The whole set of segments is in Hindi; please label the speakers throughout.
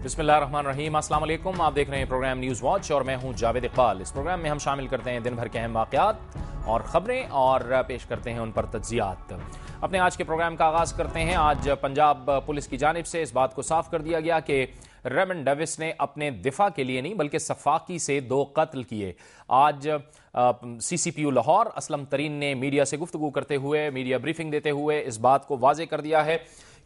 Speaker 1: अस्सलाम वालेकुम आप देख रहे हैं प्रोग्राम न्यूज़ वॉच और मैं हूँ जावेद इकबाल। इस प्रोग्राम में हम शामिल करते हैं दिन भर के अहम वाक़ात और ख़बरें और पेश करते हैं उन पर तजियात। अपने आज के प्रोग्राम का आगाज़ करते हैं। आज पंजाब पुलिस की जानब से इस बात को साफ़ कर दिया गया कि रेमन डेविस ने अपने दिफा के लिए नहीं, बल्कि सफाकी से दो कत्ल किए। आज C C P U Lahore, Aslam Tareen ने मीडिया से गुफ्तु करते हुए, मीडिया ब्रीफिंग देते हुए इस बात को वाजे कर दिया है।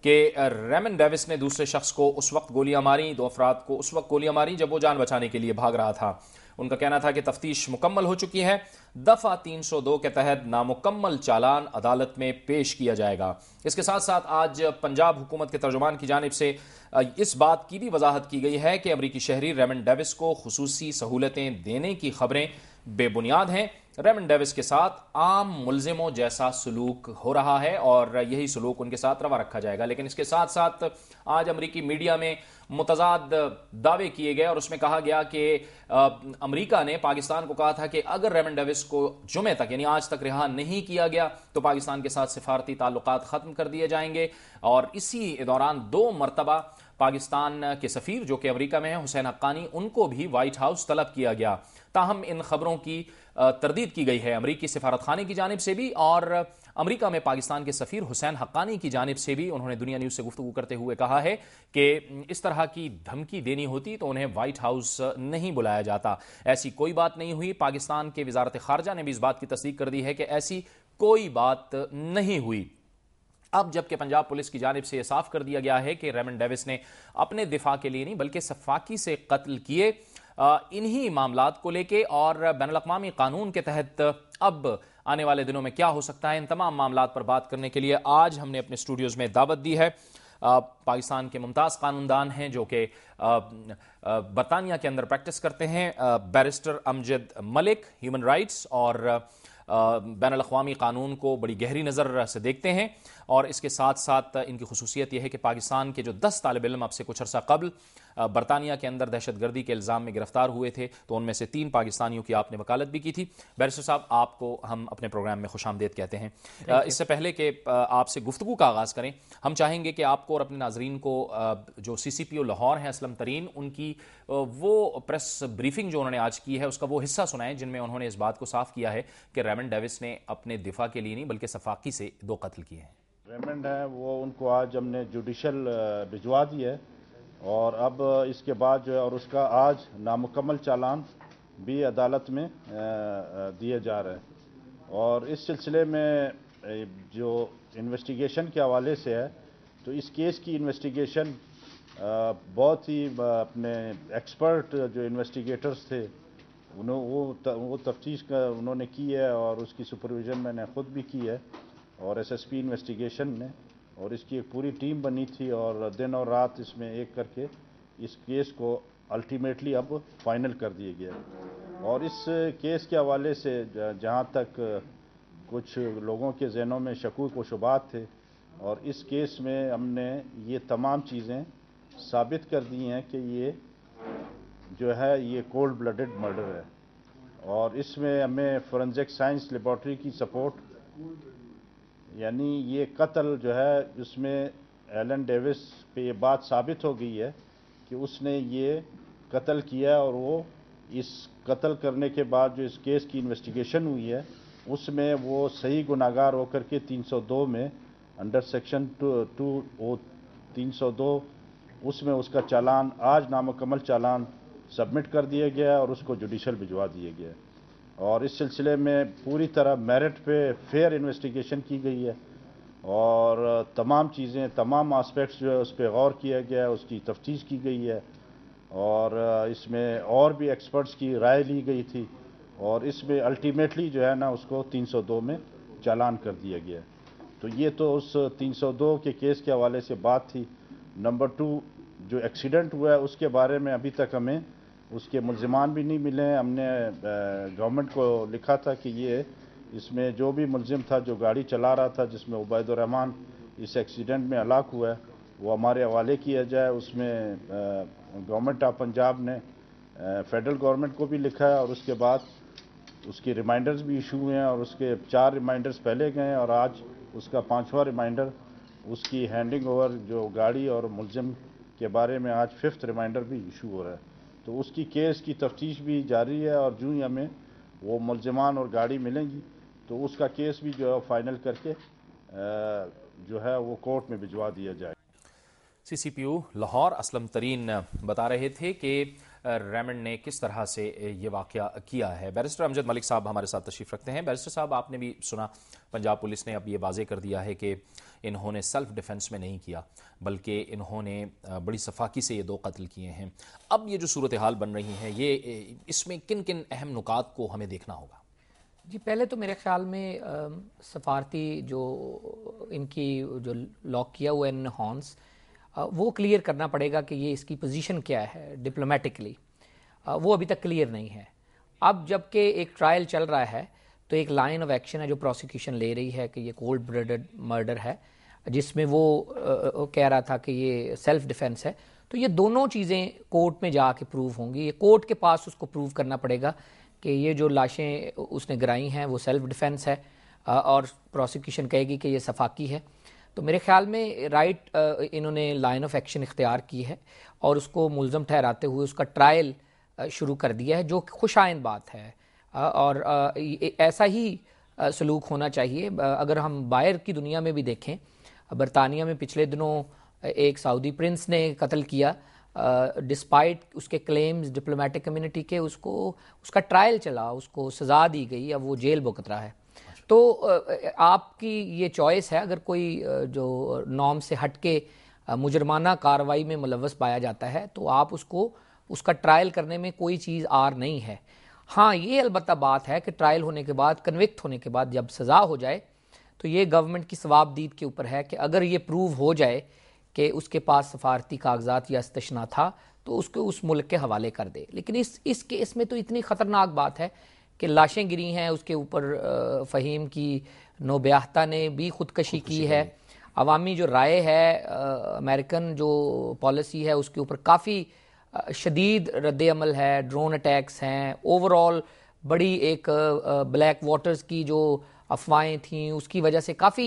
Speaker 1: कि रेमन डेविस ने दूसरे शख्स को उस वक्त गोलियाँ मारी, दो अफराद को उस वक्त गोलियाँ मारी, जब वो जान बचाने के लिए भाग रहा था। उनका कहना था कि तफ्तीश मुकम्मल हो चुकी है। दफ़ा 302 के तहत नामुकम्मल चालान अदालत में पेश किया जाएगा। इसके साथ साथ आज पंजाब हुकूमत के तर्जुमान की जानब से इस बात की भी वजाहत की गई है कि अमरीकी शहरी रेमन डेविस को खसूसी सहूलतें देने की खबरें बेबुनियाद हैं। रेमन डेविस के साथ आम मुलजिमों जैसा सलूक हो रहा है और यही सलूक उनके साथ रवा रखा जाएगा। लेकिन इसके साथ साथ आज अमरीकी मीडिया में मुतजाद दावे किए गए और उसमें कहा गया कि अमरीका ने पाकिस्तान को कहा था कि अगर रेमन डेविस को जुमे तक, यानी आज तक रिहा नहीं किया गया तो पाकिस्तान के साथ सिफारती ताल्लुक ख़त्म कर दिए जाएँगे। और इसी दौरान दो मरतबा पाकिस्तान के सफ़ीर, जो कि अमरीका में है, हुसैन हक्कानी, उनको भी व्हाइट हाउस तलब किया गया। ताहम इन खबरों की तरदीद की गई है अमरीकी सिफारत खाने की जानब से भी और अमरीका में पाकिस्तान के सफ़ीर हुसैन हक्कानी की जानब से भी उन्होंने दुनिया न्यूज़ से गुफ्तु करते हुए कहा है कि इस तरह की धमकी देनी होती तो उन्हें व्हाइट हाउस नहीं बुलाया जाता। ऐसी कोई बात नहीं हुई। पाकिस्तान के वजारत खारजा ने भी इस बात की तस्दीक कर दी है कि ऐसी कोई बात नहीं हुई। अब जबकि पंजाब पुलिस की जानब से यह साफ़ कर दिया गया है कि रेमन डेविस ने अपने दिफा के लिए नहीं, बल्कि सफाकी से कत्ल किए। इन्हीं मामला को लेके और बैन अवी कानून के तहत अब आने वाले दिनों में क्या हो सकता है इन तमाम मामला पर बात करने के लिए आज हमने अपने स्टूडियोज में दावत दी है। पाकिस्तान के मुमताज़ कानूनदान हैं जो कि बरतानिया के अंदर प्रैक्टिस करते हैं। Barrister Amjad Malik, human rights और बैन अवी कानून को बड़ी गहरी नज़र से देखते हैं और इसके साथ साथ इनकी खसूसियत यह है कि पाकिस्तान के जो दस तालब इलम अब से कुछ अर्सा कबल बरतानिया के अंदर दहशत गर्दी के इल्ज़ाम में गिरफ़्तार हुए थे तो उनमें से तीन पाकिस्तानियों की आपने वकालत भी की थी। बैरिस्टर साहब आपको हम अपने प्रोग्राम में खुश आमदेद कहते हैं। इससे पहले कि आपसे गुफ्तु का आगाज़ करें हम चाहेंगे कि आपको और अपने नाजरीन को जो सी सी पी ओ लाहौर हैं असलम तरीन उनकी वो प्रेस ब्रीफिंग जो उन्होंने आज की है उसका वो हिस्सा सुनाएँ जिनमें उन्होंने इस बात को साफ़ किया है कि रेमन डेविस ने अपने दिफा के लिए नहीं बल्कि सफाकी से दो कत्ल किए हैं।
Speaker 2: रेमंड है वो उनको आज हमने जुडिशल भिजवा दी है। और अब इसके बाद जो है, और उसका आज नामुकम्मल चालान भी अदालत में दिए जा रहे हैं। और इस सिलसिले में जो इन्वेस्टिगेशन के हवाले से है तो इस केस की इन्वेस्टिगेशन बहुत ही अपने एक्सपर्ट जो इन्वेस्टिगेटर्स थे, उन्हों, वो वो तफ्तीश का उन्होंने की है और उसकी सुपरविज़न मैंने ख़ुद भी की है। और एसएसपी इन्वेस्टिगेशन ने और इसकी एक पूरी टीम बनी थी और दिन और रात इसमें एक करके इस केस को अल्टीमेटली अब फाइनल कर दिया गया और इस केस के हवाले से जहाँ तक कुछ लोगों के जहनों में शकूक व शुबात थे और इस केस में हमने ये तमाम चीज़ें साबित कर दी हैं कि ये जो है, ये कोल्ड ब्लडेड मर्डर है। और इसमें हमें फोरेंसिक साइंस लेबॉर्ट्री की सपोर्ट यानी ये कत्ल जो है उसमें एलन डेविस पे ये बात साबित हो गई है कि उसने ये कत्ल किया और वो इस कत्ल करने के बाद जो इस केस की इन्वेस्टिगेशन हुई है, उसमें वो सही गुनागार होकर के 302 में अंडर सेक्शन टू टू, ओ, तीन सौ दो, उसमें उसका चालान, आज नामकमल चालान सबमिट कर दिया गया और उसको जुडिशल भिजवा दिया गया और इस सिलसिले में पूरी तरह मेरिट पे फेयर इन्वेस्टिगेशन की गई है और तमाम चीज़ें, तमाम आस्पेक्ट्स जो है उस पर गौर किया गया है, उसकी तफ्तीश की गई है और इसमें और भी एक्सपर्ट्स की राय ली गई थी और इसमें अल्टीमेटली जो है ना उसको 302 में चालान कर दिया गया तो ये तो उस 302 के केस के हवाले से बात थी। नंबर टू जो एक्सीडेंट हुआ है, उसके बारे में अभी तक हमें उसके मुलजमान भी नहीं मिले हमने गवर्नमेंट को लिखा था कि ये इसमें जो भी मुलजिम था, जो गाड़ी चला रहा था, जिसमें उबैदुररहमान इस एक्सीडेंट में हलाक हुआ है, वो हमारे हवाले किया जाए। उसमें गवर्नमेंट ऑफ़ पंजाब ने फेडरल गवर्नमेंट को भी लिखा है और उसके बाद उसके रिमाइंडर्स भी इशू हुए हैं और उसके चार रिमाइंडर्स पहले गए हैं और आज उसका पाँचवा रिमाइंडर उसकी हैंडिंग ओवर जो गाड़ी और मुलजिम के बारे में आज फिफ्थ रिमाइंडर भी इशू हो रहा है। तो उसकी केस की तफ्तीश भी जारी है और जूँ हमें वो मुलजमान और गाड़ी मिलेंगी तो उसका केस भी जो है फाइनल करके जो है वो कोर्ट में भिजवा दिया जाए
Speaker 1: C C P O Lahore Aslam Tareen बता रहे थे कि रेमंड ने किस तरह से ये वाक़ किया है? बैरिस्टर अमजद मलिक साहब हमारे साथ तशरीफ़ रखते हैं। बैरिस्टर साहब, आपने भी सुना, पंजाब पुलिस ने अब ये वाजे कर दिया है कि इन्होंने सेल्फ डिफेंस में नहीं किया, बल्कि इन्होंने बड़ी सफाकी से ये दो कत्ल किए हैं। अब ये जो सूरत हाल बन रही है, ये इसमें किन किन अहम नुकात को हमें देखना होगा?
Speaker 3: जी, पहले तो मेरे ख्याल में सफारती जो, इनकी जो लॉक किया हुआ इन हॉर्न्स वो क्लियर करना पड़ेगा कि ये इसकी पोजीशन क्या है डिप्लोमेटिकली वो अभी तक क्लियर नहीं है. अब जबकि एक ट्रायल चल रहा है तो एक लाइन ऑफ़ एक्शन है जो प्रोसिक्यूशन ले रही है कि ये कोल्ड ब्लडेड मर्डर है, जिसमें वो कह रहा था कि ये सेल्फ डिफेंस है. तो ये दोनों चीज़ें कोर्ट में जा के प्रूव होंगी. ये कोर्ट के पास उसको प्रूव करना पड़ेगा कि ये जो लाशें उसने गिराई हैं, वो सेल्फ डिफेंस है और प्रोसिक्यूशन कहेगी कि ये सफाकी है. तो मेरे ख्याल में राइट इन्होंने लाइन ऑफ़ एक्शन इख्तियार की है और उसको मुलजम ठहराते हुए उसका ट्रायल शुरू कर दिया है, जो खुश आइंद बात है। और ऐसा ही सलूक होना चाहिए। अगर हम बाहर की दुनिया में भी देखें, बरतानिया में पिछले दिनों एक सऊदी प्रिंस ने कत्ल किया। डिस्पाइट उसके क्लेम्स डिप्लोमेटिक कम्युनिटी के, उसको, उसका ट्रायल चला, उसको सज़ा दी गई, अब वो जेल भुगत रहा है। तो आपकी ये चॉइस है, अगर कोई जो नॉर्म से हट के मुजरमाना कार्रवाई में मुलवस पाया जाता है तो आप उसको, उसका ट्रायल करने में कोई चीज़ आर नहीं है। हाँ ये अलबत्त बात है कि ट्रायल होने के बाद कन्विक्ट होने के बाद जब सज़ा हो जाए तो ये गवर्नमेंट की सवाबदीद के ऊपर है कि अगर ये प्रूव हो जाए कि उसके पास सफारती कागजात या इस्तना था तो उसको उस मुल्क के हवाले कर दे। लेकिन इस इस केस में तो इतनी ख़तरनाक बात है कि लाशें गिरी हैं उसके ऊपर फ़हीम की नोब्याहता ने भी खुदकशी की है। अवामी जो राय है अमेरिकन जो पॉलिसी है उसके ऊपर काफ़ी शदीद रद्द अमल है ड्रोन अटैक्स हैं। ओवरऑल बड़ी एक ब्लैक वाटर्स की जो अफवाहें थीं उसकी वजह से काफ़ी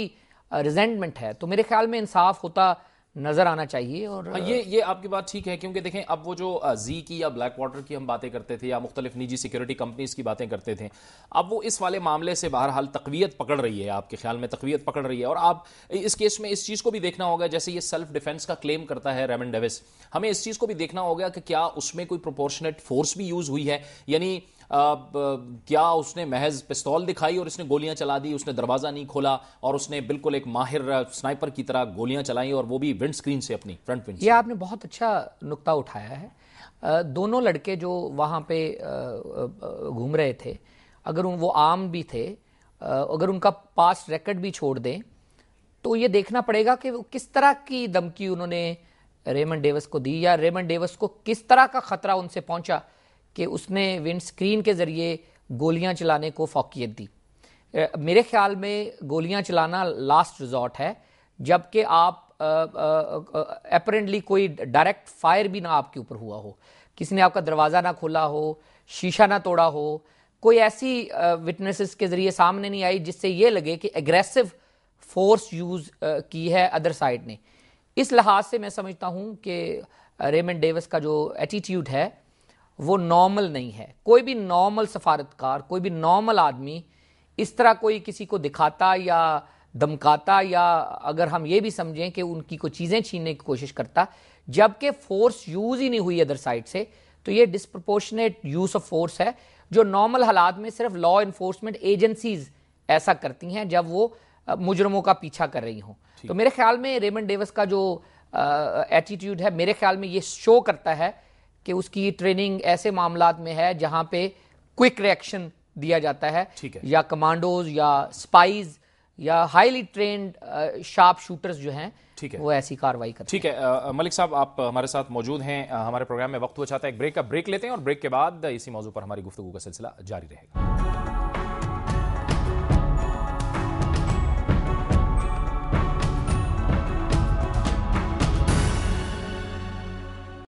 Speaker 3: रिजेंटमेंट है। तो मेरे ख्याल में इंसाफ होता नज़र आना चाहिए और
Speaker 1: हाँ, ये ये आपकी बात ठीक है क्योंकि देखें अब वो जो जी की या ब्लैक वाटर की हम बातें करते थे या मुख्तलिफ़ निजी सिक्योरिटी कंपनीज़ की बातें करते थे अब वो इस वाले मामले से बहरहाल तकवीत पकड़ रही है आपके ख्याल में तकवीत पकड़ रही है और आप इस केस में इस चीज़ को भी देखना होगा जैसे ये सेल्फ डिफेंस का क्लेम करता है रेमन डेविस हमें इस चीज़ को भी देखना होगा कि क्या उसमें कोई प्रोपोर्शनेट फोर्स भी यूज़ हुई है यानी क्या उसने महज पिस्तौल दिखाई और उसने गोलियाँ चला दी? उसने दरवाज़ा नहीं खोला और उसने बिल्कुल एक माहिर स्नाइपर की तरह गोलियाँ चलाई और वो भी विंड स्क्रीन से अपनी फ्रंट विंड
Speaker 3: ये आपने बहुत अच्छा नुकता उठाया है। दोनों लड़के जो वहाँ पे घूम रहे थे अगर उन वो आम भी थे अगर उनका पास रिकॉर्ड भी छोड़ दें तो ये देखना पड़ेगा कि वो किस तरह की धमकी उन्होंने रेमन डेवस को दी या रेमन डेवस को किस तरह का खतरा उनसे पहुँचा। कि उसने विंड स्क्रीन के ज़रिए गोलियाँ चलाने को फोकियत दी। मेरे ख्याल में गोलियाँ चलाना लास्ट रिजॉर्ट है, जबकि आप अपेरेंटली कोई डायरेक्ट फायर भी ना आपके ऊपर हुआ हो। किसी ने आपका दरवाज़ा ना खोला हो, शीशा ना तोड़ा हो, कोई ऐसी विटनेसेस के ज़रिए सामने नहीं आई, जिससे ये लगे कि एग्रेसिव फोर्स यूज़ की है अदर साइड ने। इस लिहाज से मैं समझता हूँ कि रेमन डेविस का जो एटीट्यूड है वो नॉर्मल नहीं है। कोई भी नॉर्मल सफारतकार कोई भी नॉर्मल आदमी इस तरह कोई किसी को दिखाता या धमकाता या अगर हम ये भी समझें कि उनकी कोई चीज़ें छीनने की कोशिश करता जबकि फोर्स यूज़ ही नहीं हुई अदर साइड से तो ये डिस्प्रपोर्शनेट यूज़ ऑफ़ फोर्स है जो नॉर्मल हालात में सिर्फ़ लॉ इन्फोर्समेंट एजेंसीज ऐसा करती हैं जब वो मुजरमों का पीछा कर रही हों। तो मेरे ख्याल में रेमन डेवस का जो एटीट्यूड है मेरे ख्याल में ये शो करता है कि उसकी ट्रेनिंग ऐसे मामला में है जहाँ पे क्विक रिएक्शन दिया जाता है, है। या कमांडोज या स्पाइज या हाईली ट्रेंड शार्प शूटर्स जो हैं ठीक है। वो ऐसी कार्रवाई करते
Speaker 1: ठीक है। मलिक साहब आप हमारे साथ मौजूद हैं हमारे प्रोग्राम में वक्त हो चाहता है एक ब्रेक का ब्रेक लेते हैं और ब्रेक के बाद इसी मौजू पर हमारी गुफ्तु का सिलसिला जारी रहेगा।